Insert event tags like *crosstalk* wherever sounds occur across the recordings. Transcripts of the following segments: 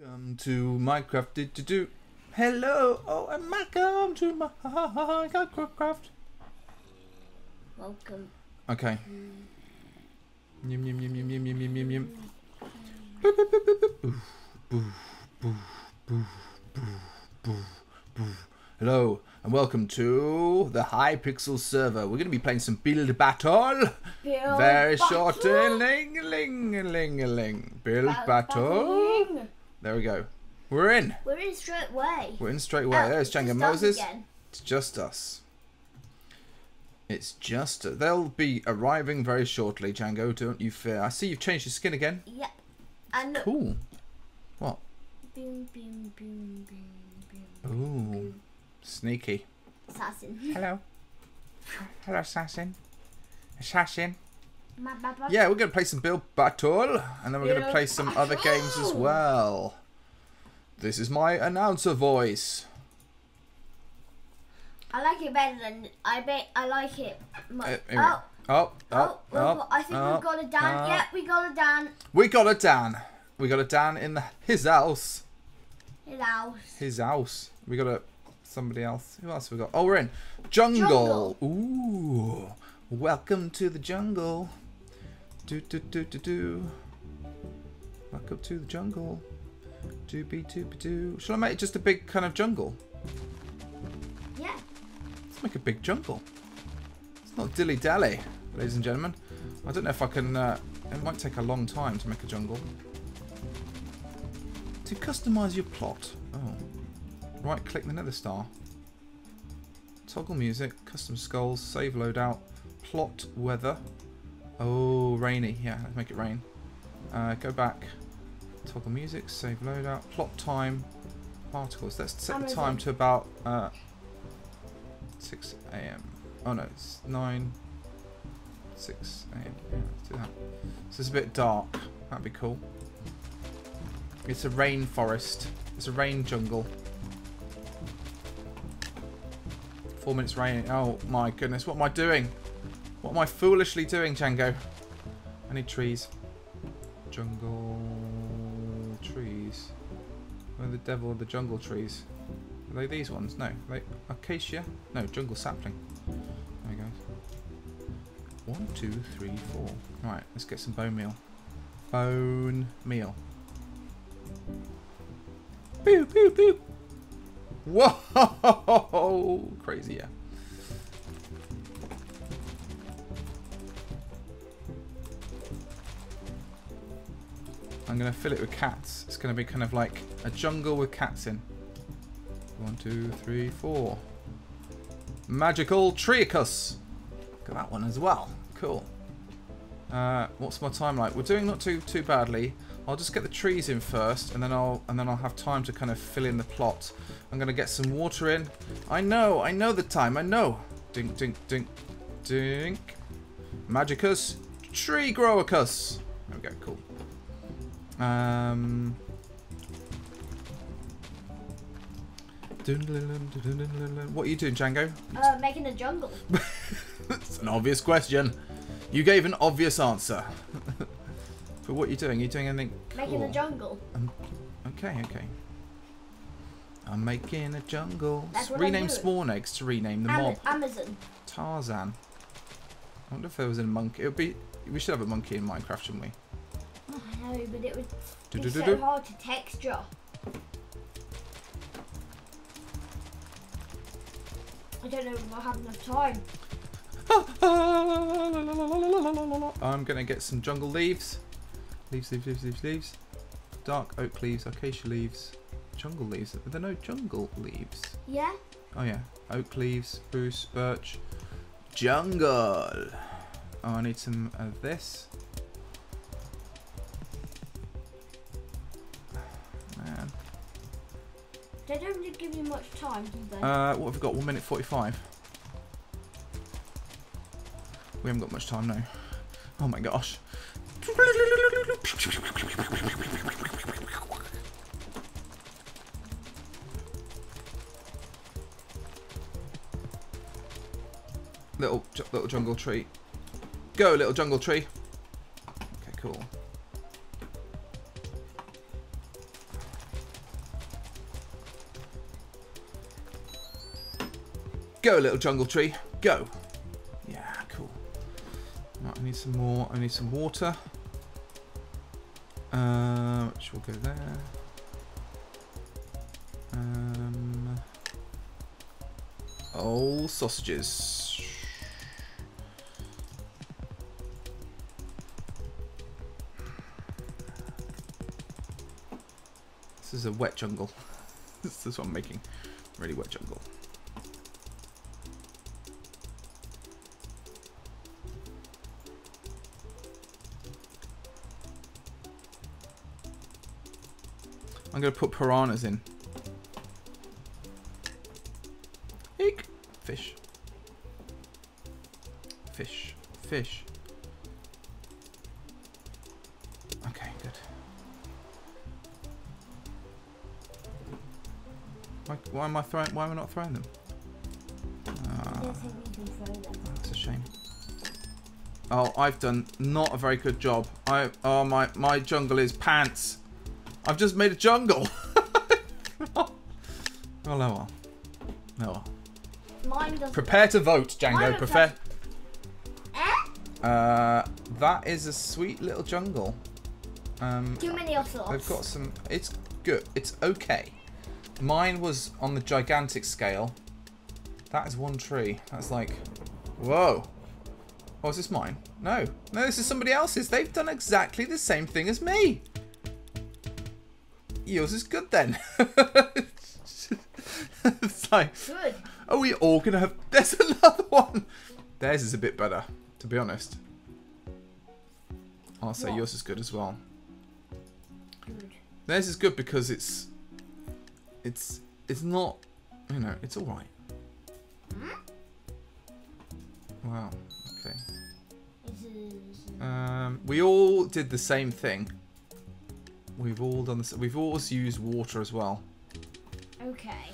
Welcome to Minecraft. Did to do? Hello, oh, and welcome to my Minecraft. Welcome. Okay. Hmm. Yum yum yum yum yum yum yum yum yum. Boop. Boof, boof, boof, boof, boof, boof. Hello and welcome to the Hypixel server. We're going to be playing some Build Battle. Build Very battle. short. Ling ling ling ling. Build Ba- Battle. Battling. There we go. We're in. We're in straight away. We're in straight away. Oh, There's just Django Moses. again. It's just us. It's just they'll be arriving very shortly, Django. Don't you fear? I see you've changed your skin again. Yep. And look. Cool. What? Boom, boom, boom, boom, boom. Ooh, sneaky. Assassin. *laughs* Hello. Hello, assassin. Assassin. Ma- ba- ba- Yeah, we're gonna play some Build Battle, and then we're gonna play some other games as well. This is my announcer voice. I like it better than I bet. I like it. Mu- Uh, oh. Oh, oh, oh, oh, I think oh, we've got a Dan. Yep, we got a Dan. We got a Dan. We got a Dan in the, his house. His house. His house. We got a somebody else. Who else have we got? Oh, we're in jungle. Ooh, welcome to the jungle. Do do do do do. Back up to the jungle. Do be do be do. Shall I make it just a big kind of jungle? Yeah. Let's make a big jungle. It's not dilly dally, ladies and gentlemen. I don't know if I can. Uh, it might take a long time to make a jungle. To customize your plot. Oh. Right click the nether star. Toggle music, custom skulls, save loadout, plot weather. Oh, rainy. Yeah, let's make it rain. Uh, go back. Toggle music, save loadout, plot time, particles. Let's set the Amazon. time to about uh, 6 a.m. Oh no, it's 9. 6 a.m. Yeah, let's do that. So it's a bit dark. That'd be cool. It's a rain forest. It's a rain jungle. Four minutes raining. Oh my goodness, what am I doing? What am I foolishly doing, Django? I need trees. Jungle trees. Where the devil are the jungle trees? Are they these ones? No. Are they acacia? No, jungle sapling. There we go. One, two, three, four. Right, let's get some bone meal. Bone meal. Pew, pew, pew. Whoa! *laughs* Crazy, yeah. I'm going to fill it with cats. It's going to be kind of like a jungle with cats in. One, two, three, four. Magical Triacus. At that one as well. Cool. Uh, what's my time like? We're doing not too too badly. I'll just get the trees in first, and then I'll and then I'll have time to kind of fill in the plot. I'm gonna get some water in. I know, I know the time. I know. Dink, dink, dink, dink. Magicus, tree growercus. There we go. Cool. Um. What are you doing, Django? Uh, making a jungle. *laughs* It's an obvious question. You gave an obvious answer. *laughs* but what are you doing? Are you doing anything Making a cool? jungle. Okay, okay. I'm making a jungle. That's what rename spawn eggs to rename the Am- mob. Amazon. Tarzan. I wonder if there was a monkey. It would be. We should have a monkey in Minecraft, shouldn't we? Know, but it would be so hard to texture. I don't know if I'll have enough time. *laughs* I'm gonna get some jungle leaves. Leaves, leaves, leaves, leaves, leaves. Dark oak leaves, acacia leaves, jungle leaves. Are there no jungle leaves? Yeah? Oh yeah, oak leaves, spruce, birch, jungle. Oh, I need some of this. They don't really give you much time, do they? uh, what have we got? One minute forty-five. We haven't got much time now. Oh my gosh. Little little jungle tree. Go, little jungle tree. Go, little jungle tree. Go. Yeah, cool. Right, I need some more. I need some water. Uh, which will go there. Um, oh, sausages. This is a wet jungle. *laughs* this is what I'm making. Really wet jungle. I'm going to put piranhas in. Eek. Fish. Fish. Fish. Okay, good. Why, why am I throwing? Why am I not throwing them? Ah, don't think we can throw them. that's a shame. Oh, I've done not a very good job. I oh my my jungle is pants. I've just made a jungle. *laughs* oh no well. No well. Prepare to vote, Django. Prepare. Eh? Uh, that is a sweet little jungle. Um, Too many ocelots. they've got some. It's good. It's okay. Mine was on the gigantic scale. That is one tree. That's like, whoa. Oh, is this mine? No, no, this is somebody else's. They've done exactly the same thing as me. Yours is good then. it's like, Good. are we all gonna have? There's another one. Theirs is a bit better, to be honest. I'll say What? yours is good as well. Good. Theirs is good because it's, it's, it's not, you know, it's all right. Wow. Okay. Um, we all did the same thing. We've all done this. We've always used water as well. Okay.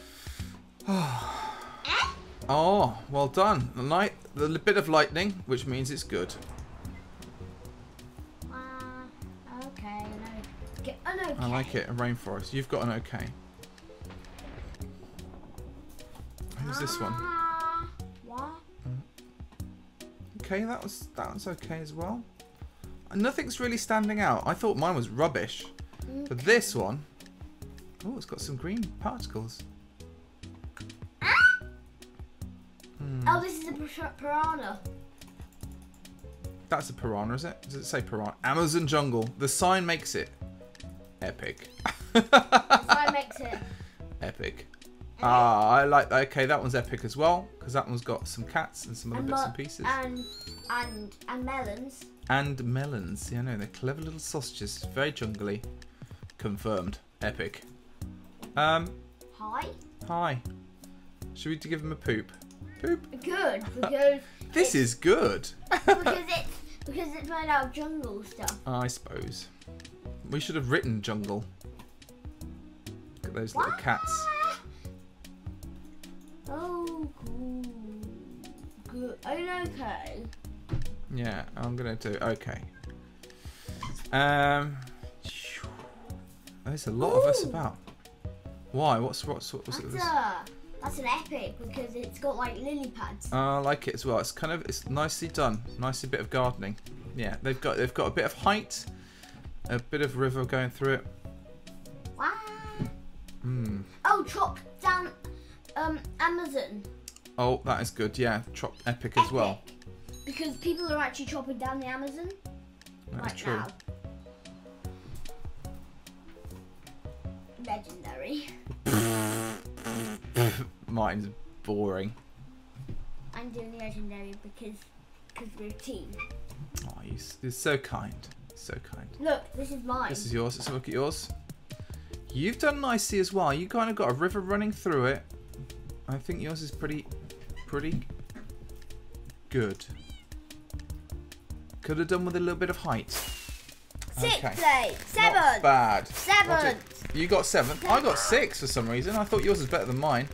*sighs* Oh, well done. The light, the bit of lightning, which means it's good. Uh, okay. Okay. I like it. A rainforest. You've got an okay. Who's this one? Ah, What? Okay, that was that was okay as well. Nothing's really standing out. I thought mine was rubbish, but this one, oh, it's got some green particles. Hmm. Oh, this is a pir- piranha. That's a piranha, is it? Does it say piranha? Amazon jungle. The sign makes it epic. That *laughs* makes it. epic. Ah, I like. That. Okay, that one's epic as well because that one's got some cats and some other And, bits and pieces. and and and melons. And melons. Yeah, no, they're clever little sausages. Very jungly. Confirmed. Epic. Um, Hi. hi. Should we give him a poop? Poop. Good *laughs* because This is good. because it's because it's made out of jungle stuff. I suppose. We should have written jungle. Look at those little What? cats. Oh, cool. Good. Oh, okay. Yeah, I'm gonna do okay. Um, there's a lot of us about. Why? What's what's what was That's it? a that's an epic because it's got like lily pads. I like it as well. It's kind of it's nicely done. Nicely bit of gardening. Yeah, they've got they've got a bit of height, a bit of river going through it. Wow. Hmm. Oh, chop down um Amazon. Oh, that is good. Yeah, chop epic as well. Because people are actually chopping down the Amazon That right now. Legendary. *laughs* Mine's boring. I'm doing the legendary because because we're a team. Oh, you, you're so kind. So kind. Look, this is mine. This is yours. Let's a look at yours. You've done nicely as well. You kind of got a river running through it. I think yours is pretty, pretty good. Could have done with a little bit of height. Six okay. place, Not bad. seven. You got seventh. I got six for some reason. I thought yours was better than mine.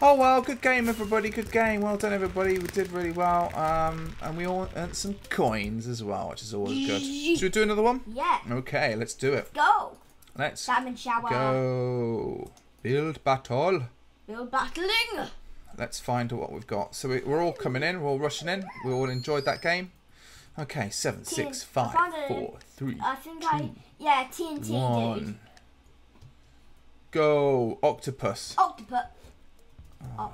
Oh well, good game everybody. Good game. Well done everybody. We did really well. Um, and we all earned some coins as well, which is always good. Should we do another one? Yeah, Okay, let's do it. go. Let's Salmon shower. go. Build battle. Build battling. let's find what we've got. So we, we're all coming in, we're all rushing in. We all enjoyed that game. Okay, seven, six, I five, four, three, I yeah TNT one. Go, octopus. Octopus. Oh.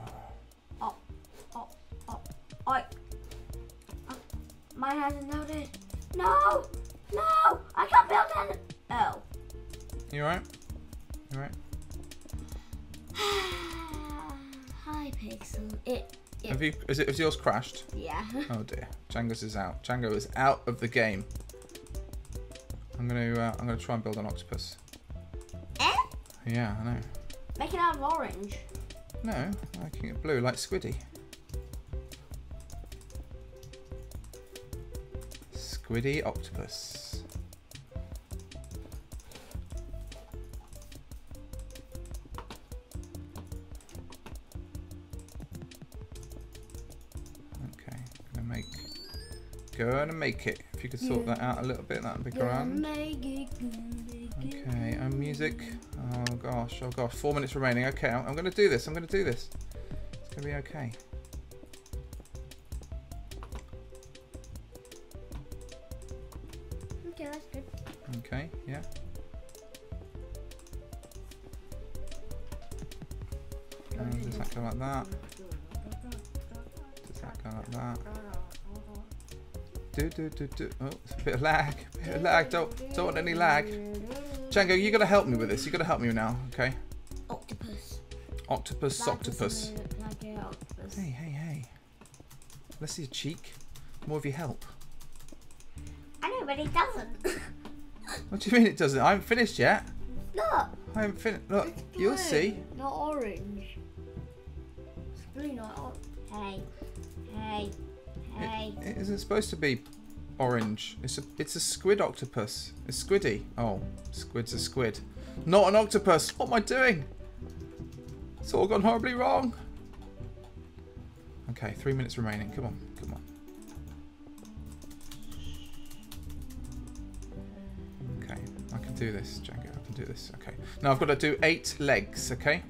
Oh. Oh. Oh. Oh. oh. Mine hasn't loaded. No. No. I can't build any. Oh. You alright? You alright? *sighs* Hi, Pixel. It. it Have you? Is it? Is yours crashed? yeah. *laughs* Oh dear, Django's is out. Django is out of the game. I'm gonna. Uh, I'm gonna try and build an octopus. Yeah, I know. Make it out of orange. No, making it blue like Squiddy. Squiddy octopus. Okay, gonna make. Gonna make it. If you could sort that out a little bit, that'd be grand. make it, make. Okay, and music. Oh gosh, oh gosh, four minutes remaining. Okay, I'm, I'm gonna do this. I'm gonna do this. It's gonna be okay. Okay, Do do do do. Oh, a bit of lag. Bit of lag. Don't don't want any lag. Django, you gotta help me with this. You gotta help me now. Okay. Octopus. Octopus, That octopus. Like octopus. Hey, hey, hey. Let's see your cheek. More of your help. I know, but it doesn't. *laughs* What do you mean it doesn't? I haven't finished yet. Look. I haven't finished. Look, you'll see. Not orange. Hey. It isn't supposed to be orange. It's a it's a squid octopus. It's squiddy. Oh, squid's a squid. Not an octopus. What am I doing? It's all gone horribly wrong. Okay, three minutes remaining. Come on, come on. Okay, I can do this, Django. I can do this. Okay. Now I've got to do eight legs. Okay.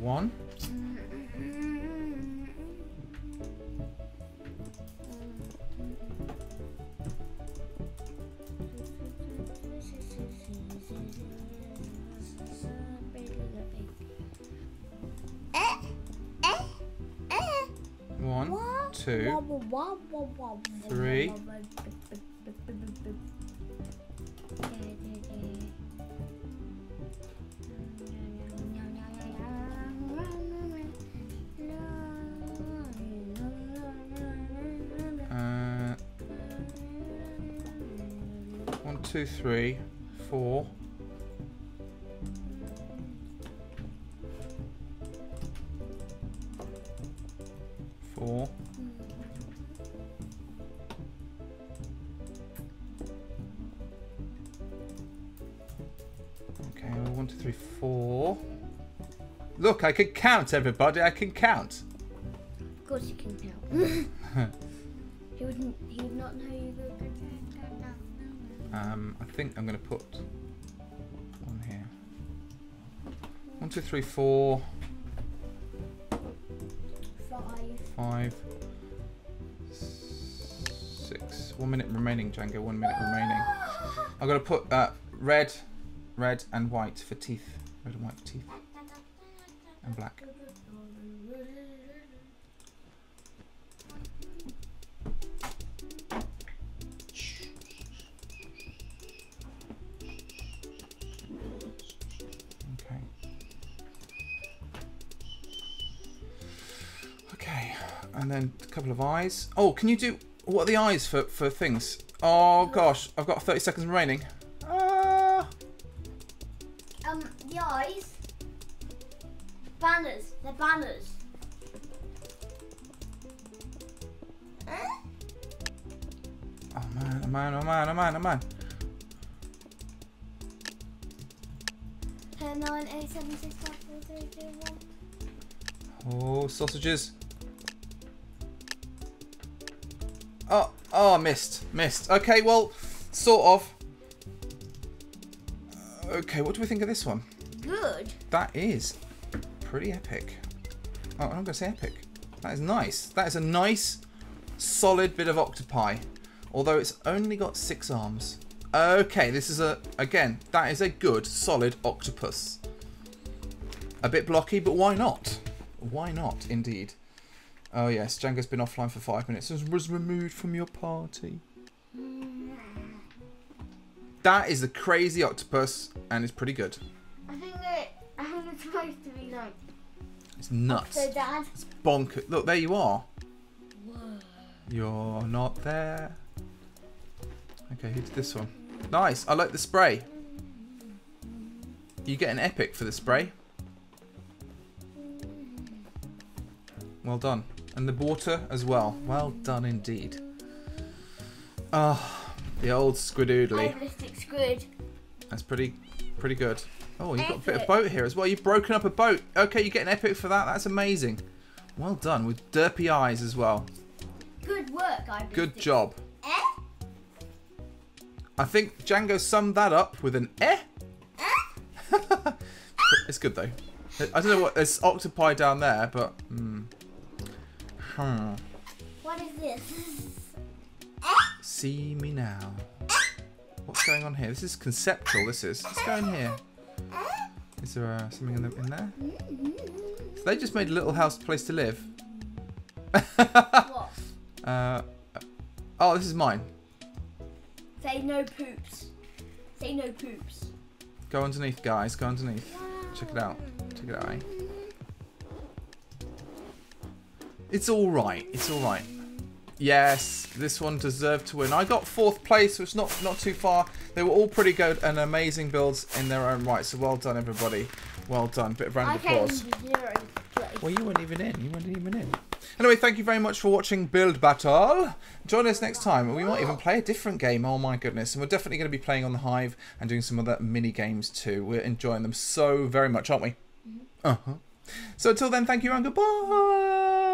One. One, two, three. Two, three, four. Four. Okay, one, two, three, four. Look, I can count, everybody. I can count. Of course you can count. *laughs* he wouldn't. He would not know you were. Um, I think I'm going to put one here. One, two, three, four, Five. five, six. One minute remaining, Django. One minute remaining. I've got to put uh, red, red and white for teeth. Red and white for teeth. And black. And then a couple of eyes. Oh, can you do... What are the eyes for, for things? Oh, gosh. I've got 30 seconds remaining. Uh... Um, the eyes. Banners. They're banners. Huh? Oh, man. Oh, man. Oh, man. Oh, man. Oh, man. 10, 9, 8, 7, 6, 5, 4, 3, 2, 1. Oh, sausages. Oh, missed, missed. Okay, well, sort of. Okay, what do we think of this one? Good. That is pretty epic. Oh, I'm not going to say epic. That is nice. That is a nice, solid bit of octopi. Although it's only got six arms. Okay, this is a, again, that is a good, solid octopus. A bit blocky, but why not? Why not, indeed? Oh yes, Django's been offline for five minutes and was removed from your party. That is a crazy octopus, and it's pretty good. I think that I think it's supposed to be like It's nuts. so dad. It's bonkers. Look, there you are. Whoa. You're not there. Okay, who did this one? Nice. I like the spray. You get an epic for the spray. Well done. And the water as well. Well done indeed. Ah, the old squidoodly. Squid. That's pretty pretty good. Oh, you've got a bit of boat here as well. You've broken up a boat. Okay, you get an epic for that. That's amazing. Well done with derpy eyes as well. Good work, I Good job. Eh? I think Django summed that up with an eh. *laughs* it's good though. I don't know what there's octopi down there, but hmm. Hmm. What is this? See me now. What's going on here? This is conceptual. This is. What's going here? Is there uh, something in, the, in there? So they just made a little house place to live. what? *laughs* Uh, oh, this is mine. Say no poops. Say no poops. Go underneath, guys. Go underneath. Check it out. Check it out, eh? It's all right. It's all right. Yes, this one deserved to win. I got fourth place, which is not not too far. They were all pretty good and amazing builds in their own right. So well done, everybody. Well done. Bit of round I of applause. into zero place. Well, you weren't even in. You weren't even in. Anyway, thank you very much for watching Build Battle. Join us next time. And we might even play a different game. Oh my goodness. And we're definitely going to be playing on the Hive and doing some other mini games too. We're enjoying them so very much, aren't we? Uh-huh. So until then, thank you and goodbye.